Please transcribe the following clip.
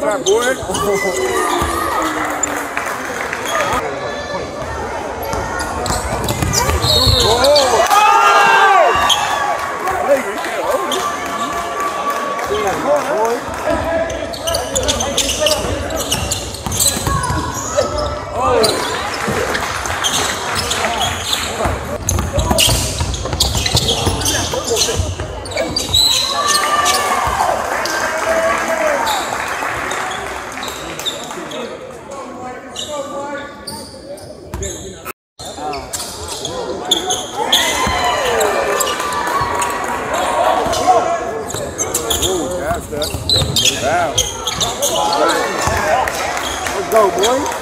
Travou, hein? Oh! Wow. Let's go, boy.